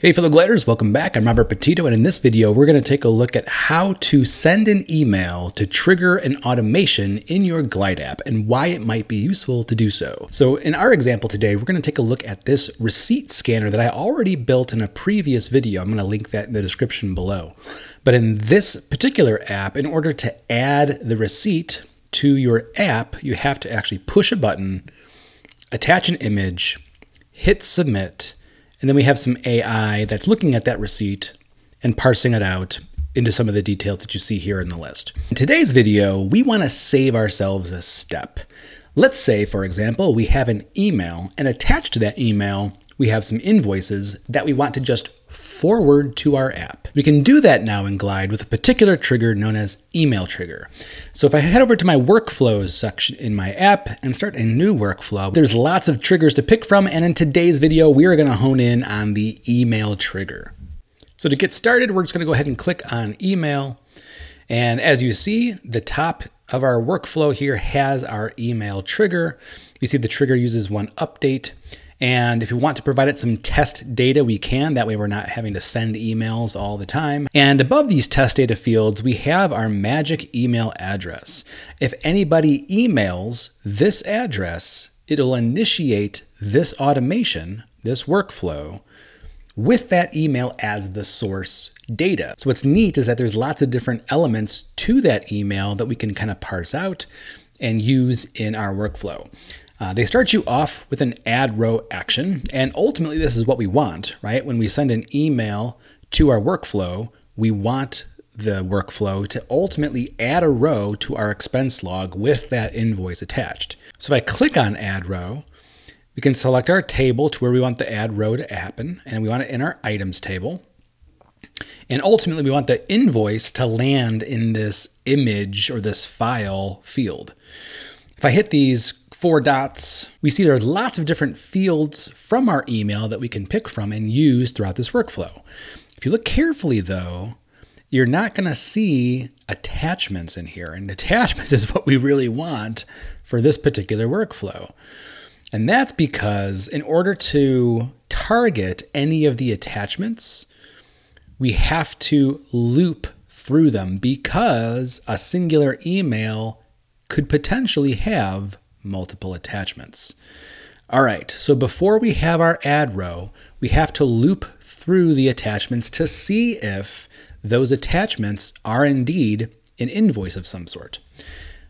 Hey fellow gliders, welcome back. I'm Robert Petitto and in this video we're going to take a look at how to send an email to trigger an automation in your Glide app and why it might be useful to do so. So in our example today we're going to take a look at this receipt scanner that I already built in a previous video. I'm going to link that in the description below. But in this particular app, in order to add the receipt to your app, you have to actually push a button, attach an image, hit submit, and then we have some AI that's looking at that receipt and parsing it out into some of the details that you see here in the list. In today's video, we want to save ourselves a step. Let's say, for example, we have an email, and attached to that email, we have some invoices that we want to just forward to our app. We can do that now in Glide with a particular trigger known as email trigger. So if I head over to my workflows section in my app and start a new workflow, there's lots of triggers to pick from. And in today's video, we are gonna hone in on the email trigger. So to get started, we're just gonna go ahead and click on email. And as you see, the top of our workflow here has our email trigger. You see the trigger uses one update. And if you want to provide it some test data, we can. That way we're not having to send emails all the time. And above these test data fields, we have our magic email address. If anybody emails this address, it'll initiate this automation, this workflow, with that email as the source data. So what's neat is that there's lots of different elements to that email that we can kind of parse out and use in our workflow. Uh, they start you off with an add row action, and ultimately, this is what we want, right? When we send an email to our workflow, we want the workflow to ultimately add a row to our expense log with that invoice attached. So if I click on add row, we can select our table to where we want the add row to happen, and we want it in our items table. And ultimately, we want the invoice to land in this image or this file field. If I hit these four dots, we see there are lots of different fields from our email that we can pick from and use throughout this workflow. If you look carefully though, you're not going to see attachments in here. And attachments is what we really want for this particular workflow. And that's because in order to target any of the attachments, we have to loop through them because a singular email could potentially have multiple attachments. All right, so before we have our add row, we have to loop through the attachments to see if those attachments are indeed an invoice of some sort.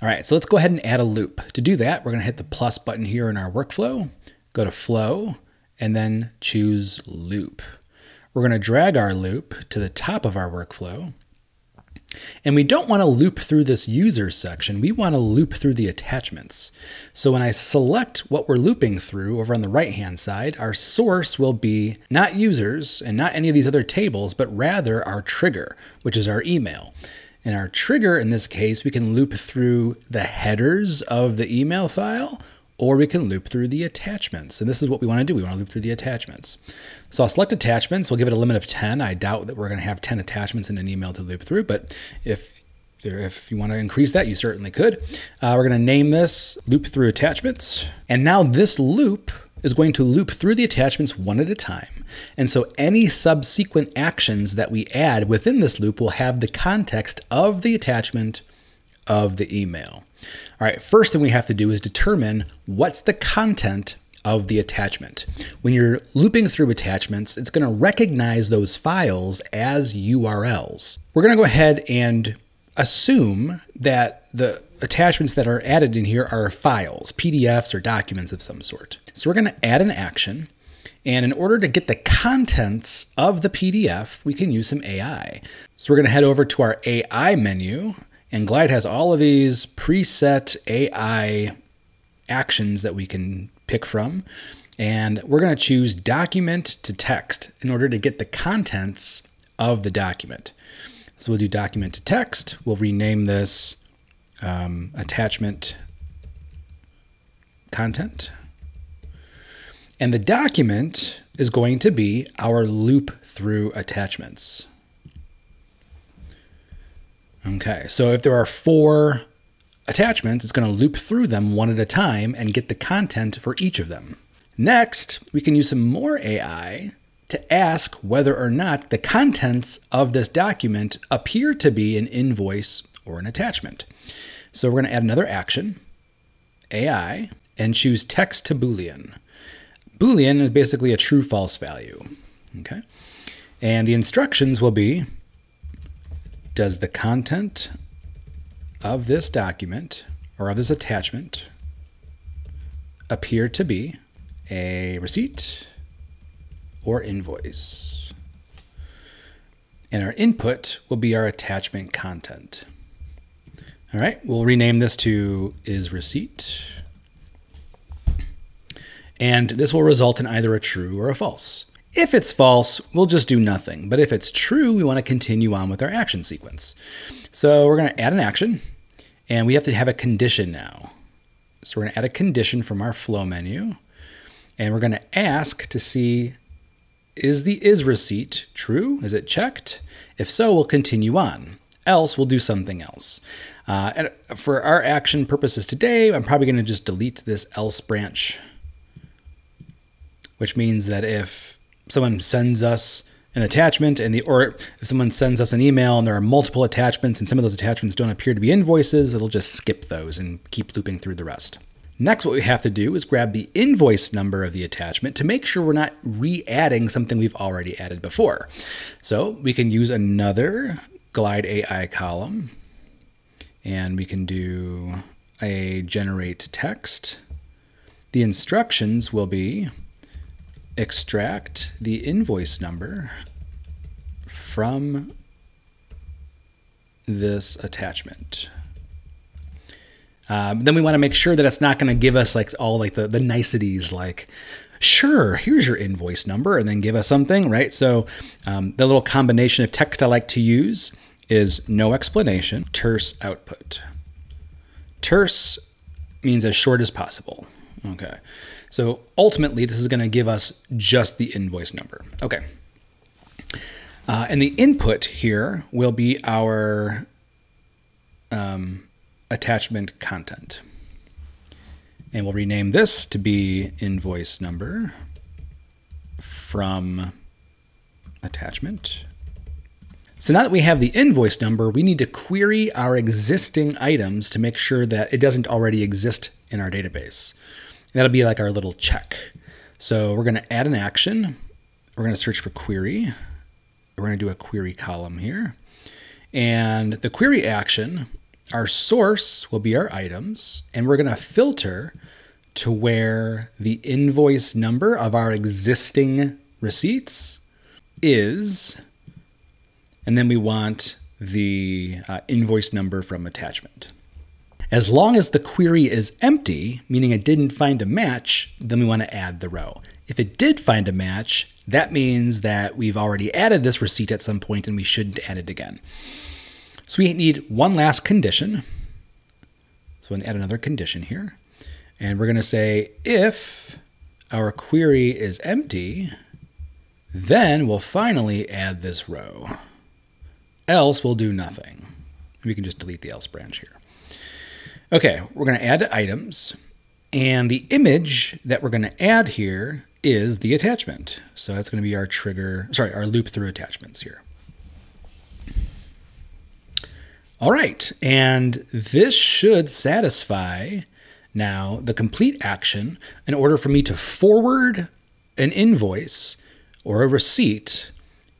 All right, so let's go ahead and add a loop. To do that, we're gonna hit the plus button here in our workflow, go to flow, and then choose loop. We're gonna drag our loop to the top of our workflow, and we don't want to loop through this users section. We want to loop through the attachments. So when I select what we're looping through over on the right hand side, our source will be not users and not any of these other tables, but rather our trigger, which is our email. And our trigger in this case, we can loop through the headers of the email file or we can loop through the attachments. And this is what we want to do. We want to loop through the attachments. So I'll select attachments. We'll give it a limit of 10. I doubt that we're going to have 10 attachments in an email to loop through, but if if you want to increase that, you certainly could. Uh, we're going to name this loop through attachments. And now this loop is going to loop through the attachments one at a time. And so any subsequent actions that we add within this loop will have the context of the attachment of the email. All right, first thing we have to do is determine what's the content of the attachment. When you're looping through attachments, it's going to recognize those files as URLs. We're going to go ahead and assume that the attachments that are added in here are files, PDFs or documents of some sort. So we're going to add an action. And in order to get the contents of the PDF, we can use some AI. So we're going to head over to our AI menu and Glide has all of these preset AI actions that we can pick from. And we're going to choose document to text in order to get the contents of the document. So we'll do document to text. We'll rename this um, attachment content. And the document is going to be our loop through attachments. Okay, so if there are four attachments, it's going to loop through them one at a time and get the content for each of them. Next, we can use some more AI to ask whether or not the contents of this document appear to be an invoice or an attachment. So we're going to add another action, AI, and choose text to Boolean. Boolean is basically a true false value. Okay. And the instructions will be Does the content of this document or of this attachment appear to be a receipt or invoice? And our input will be our attachment content. All right, we'll rename this to is receipt. And this will result in either a true or a false. If it's false, we'll just do nothing. But if it's true, we want to continue on with our action sequence. So we're going to add an action, and we have to have a condition now. So we're going to add a condition from our flow menu, and we're going to ask to see is the is receipt true? Is it checked? If so, we'll continue on. Else, we'll do something else. Uh, and for our action purposes today, I'm probably going to just delete this else branch, which means that if someone sends us an attachment and the or if someone sends us an email and there are multiple attachments and some of those attachments don't appear to be invoices, it'll just skip those and keep looping through the rest. Next, what we have to do is grab the invoice number of the attachment to make sure we're not re-adding something we've already added before. So we can use another glide AI column and we can do a generate text. The instructions will be extract the invoice number from this attachment. Um, then we want to make sure that it's not going to give us like all like the, the niceties like sure here's your invoice number and then give us something right so um, the little combination of text i like to use is no explanation, terse output. Terse means as short as possible. Okay. So ultimately, this is going to give us just the invoice number. Okay. Uh, and the input here will be our um, attachment content. And we'll rename this to be invoice number from attachment. So now that we have the invoice number, we need to query our existing items to make sure that it doesn't already exist in our database. That'll be like our little check. So we're going to add an action. We're going to search for query. We're going to do a query column here. And the query action, our source will be our items, and we're going to filter to where the invoice number of our existing receipts is and then we want the uh, invoice number from attachment. As long as the query is empty, meaning it didn't find a match, then we want to add the row. If it did find a match, that means that we've already added this receipt at some point and we shouldn't add it again. So we need one last condition. So I'm going to add another condition here. And we're going to say if our query is empty, then we'll finally add this row else we'll do nothing. We can just delete the else branch here. Okay, we're going to add items, and the image that we're going to add here is the attachment. So that's going to be our trigger, sorry, our loop through attachments here. All right, and this should satisfy now the complete action in order for me to forward an invoice or a receipt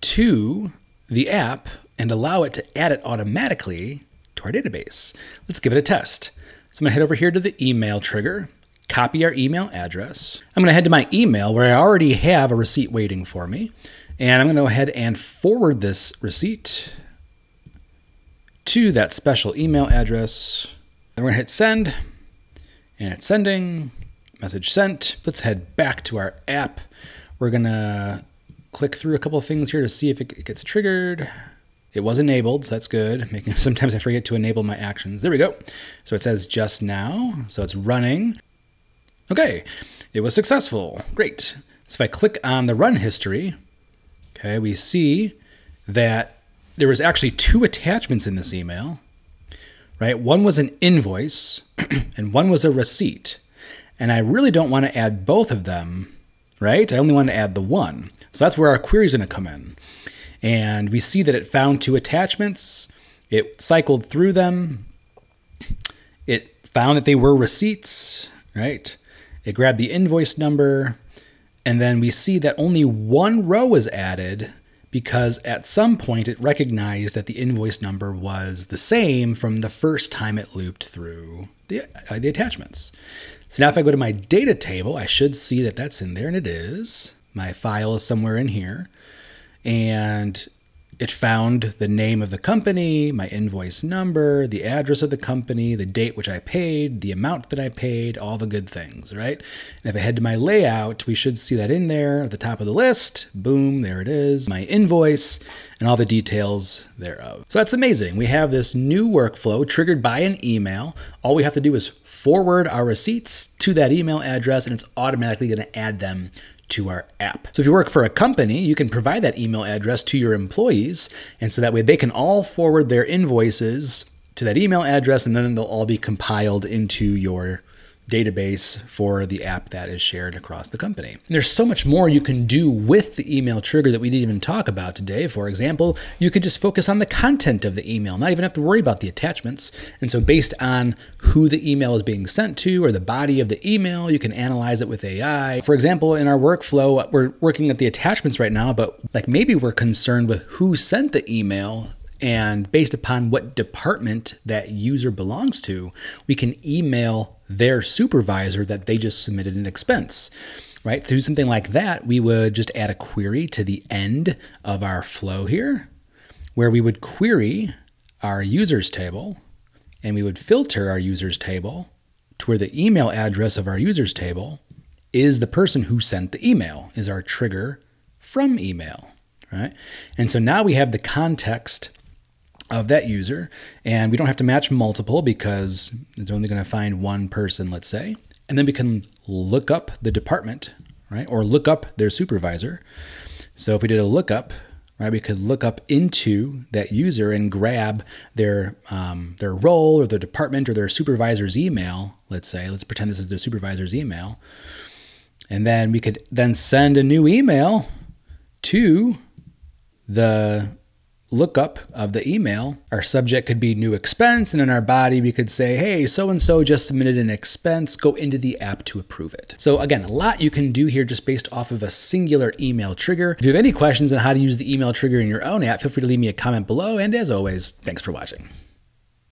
to the app and allow it to add it automatically to our database. Let's give it a test. So I'm gonna head over here to the email trigger, copy our email address. I'm gonna head to my email where I already have a receipt waiting for me. And I'm gonna go ahead and forward this receipt to that special email address. Then we're gonna hit send, and it's sending, message sent. Let's head back to our app. We're gonna click through a couple of things here to see if it gets triggered. It was enabled, so that's good. Sometimes I forget to enable my actions. There we go. So it says just now, so it's running. Okay, it was successful. Great. So if I click on the run history, okay, we see that there was actually two attachments in this email, right? One was an invoice and one was a receipt. And I really don't want to add both of them, right? I only want to add the one. So that's where our query is going to come in. And we see that it found two attachments. It cycled through them. It found that they were receipts, right? It grabbed the invoice number. And then we see that only one row was added because at some point it recognized that the invoice number was the same from the first time it looped through the, uh, the attachments. So now if I go to my data table, I should see that that's in there, and it is. My file is somewhere in here. And it found the name of the company, my invoice number, the address of the company, the date which I paid, the amount that I paid, all the good things, right? And if I head to my layout, we should see that in there at the top of the list. Boom, there it is, my invoice, and all the details thereof. So that's amazing. We have this new workflow triggered by an email. All we have to do is forward our receipts to that email address, and it's automatically going to add them to our app. So if you work for a company, you can provide that email address to your employees. And so that way they can all forward their invoices to that email address and then they'll all be compiled into your database for the app that is shared across the company. And there's so much more you can do with the email trigger that we didn't even talk about today. For example, you could just focus on the content of the email, not even have to worry about the attachments. And so based on who the email is being sent to or the body of the email, you can analyze it with AI. For example, in our workflow, we're working at the attachments right now, but like maybe we're concerned with who sent the email and based upon what department that user belongs to, we can email their supervisor that they just submitted an expense. Right? Through something like that, we would just add a query to the end of our flow here, where we would query our users table and we would filter our users table to where the email address of our users table is the person who sent the email, is our trigger from email, right? And so now we have the context of that user. And we don't have to match multiple because it's only going to find one person, let's say. And then we can look up the department, right? Or look up their supervisor. So if we did a lookup, right, we could look up into that user and grab their um, their role or their department or their supervisor's email. Let's say, let's pretend this is their supervisor's email, and then we could then send a new email to the lookup of the email, our subject could be new expense, and in our body, we could say, hey, so and so just submitted an expense, go into the app to approve it. So, again, a lot you can do here just based off of a singular email trigger. If you have any questions on how to use the email trigger in your own app, feel free to leave me a comment below. And as always, thanks for watching.